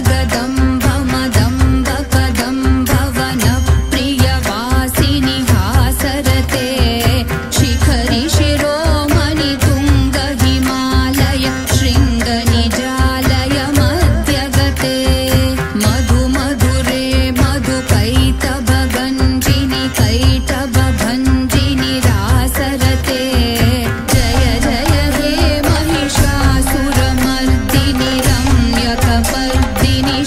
जगदम् रम्यकपर्दिनि